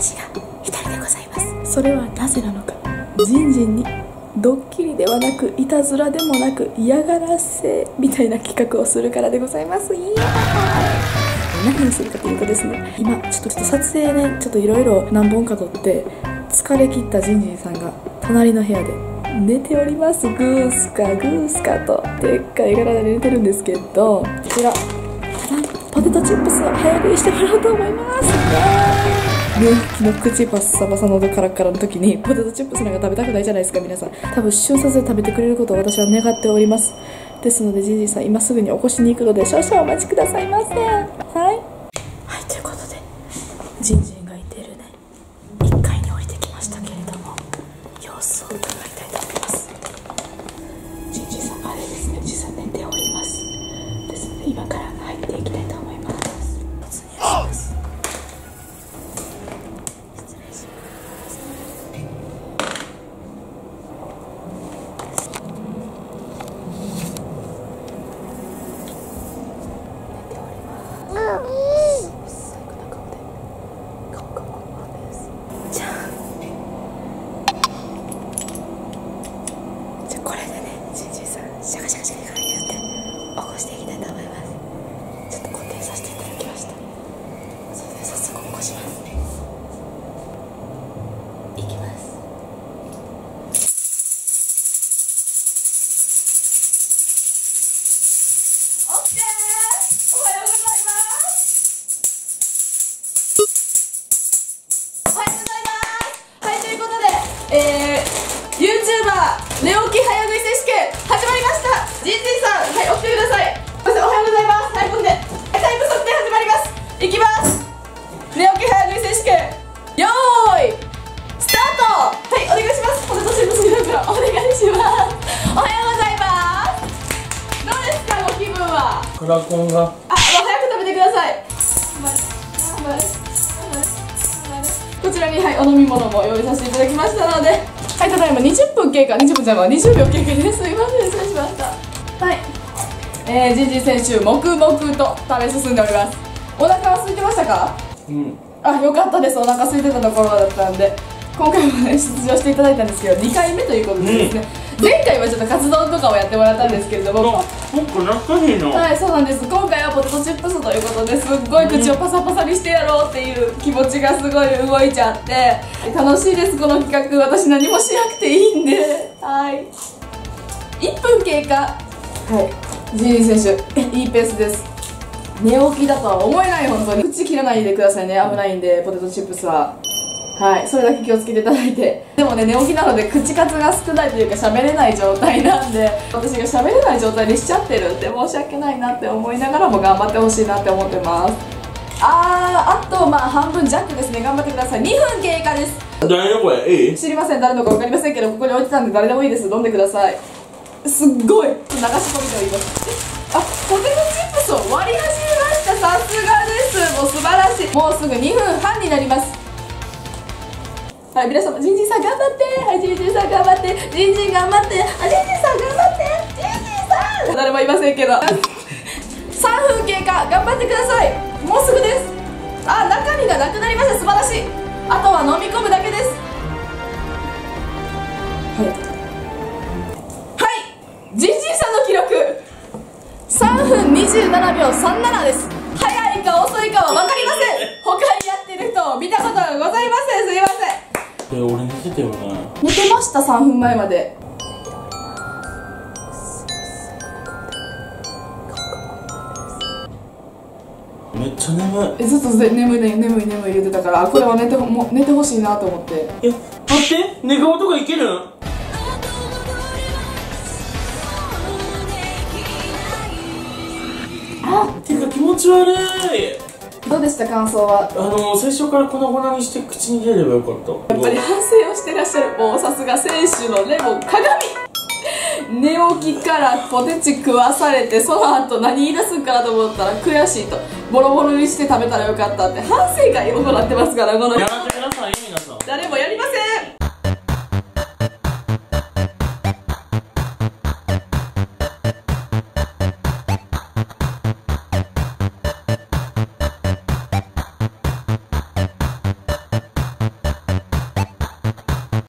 私が一人でございます。それはなぜなのか。ジンジンにドッキリではなくいたずらでもなく嫌がらせみたいな企画をするからでございます。いや何をするかというとですね今ちょっとちょっと撮影ねちょっといろいろ何本か撮って疲れ切ったジンジンさんが隣の部屋で寝ております。グースかグースかとでっかい柄で寝てるんですけどこちらただポテトチップスを早食いしてもらおうと思います。ね昨日口パッサパサのどカラカラの時にポテトチップスなんか食べたくないじゃないですか皆さん。多分瞬殺で食べてくれることを私は願っております。ですのでジジイさん今すぐに起こしに行くので少々お待ちくださいませ。はい。はいということでジンジンがいてるね。1階に降りてきましたけれども様子を伺いたいと思います。ジンジンさんあれですね。実際寝ております。ですので今からシャカシャカシャカ言って起こしていきたいと思います寝起き早食い選手権始まりました。ジンジンさんはい起きてください。おはようございます。はいほんでタイム測定始まります。いきます。寝起き早食い選手権。よーい。スタート。はいお願いします。ポテトチップス皆さんお願いします。おはようございます。どうですかご気分は？クラコンが。あ、早く食べてください。こちらに、はい、お飲み物も用意させていただきましたので。はい、ただいま20分経過、20分じゃない、20秒経過です。すいません、失礼しました。はい。えー、ジンジン選手、黙々と食べ進んでおります。お腹は空いてましたか？うんあ、よかったです。お腹空いてたところだったんで。今回もね、出場していただいたんですけど、2回目ということでですね。前回はちょっとカツ丼とかをやってもらったんですけれども。もっと懐かしいの。はい、そうなんです。今回はポテトチップスということですっごい口をパサパサにしてやろうっていう気持ちがすごい動いちゃって楽しいですこの企画。私何もしなくていいんで。はい。1分経過。はい。ジーン選手いいペースです。寝起きだとは思えない本当に。口切らないでくださいね。危ないんでポテトチップスははいそれだけ気をつけていただいて。でもね寝起きなので口数が少ないというか喋れない状態なんで私が喋れない状態にしちゃってるんで申し訳ないなって思いながらも頑張ってほしいなって思ってます。あーあとまあ半分弱ですね。頑張ってください。2分経過です。誰の声いい？知りません誰のか分かりませんけどここに置いてたんで誰でもいいです。飲んでください。すっごい。流し込みと言います。あポテトチップスを割り始めました。さすがです。もう素晴らしい。もうすぐ2分半になりますはい皆様ジンジンさん頑張ってはいジンジンさん頑張ってジンジン頑張ってあジンジンさん頑張ってジンジンさん!誰もいませんけど。3分経過頑張ってください。もうすぐです。あ中身がなくなりました。素晴らしい。あとは飲み込むだけです。はい。はい。ジンジンさんの記録。3分27秒37です。早いか遅いかは分かりません。他にやってる人を見たことがございません。すいません。え俺寝てたよな寝てました3分前まで。めっちゃ眠えずっとぜ眠いね眠い眠い言ってたからあこれは寝てほも寝てほしいなと思って。いえ待って。寝顔とかいけるん？あ。てか気持ち悪いどうでした感想は？あの最初から粉々にして口に入れればよかった。やっぱり反省をしてらっしゃるもうさすが選手のねもう鏡。寝起きからポテチ食わされてその後何言い出すんかなと思ったら悔しいと。ボロボロにして食べたらよかったって反省会を行ってますからこのやらせてください皆さん。誰もやりません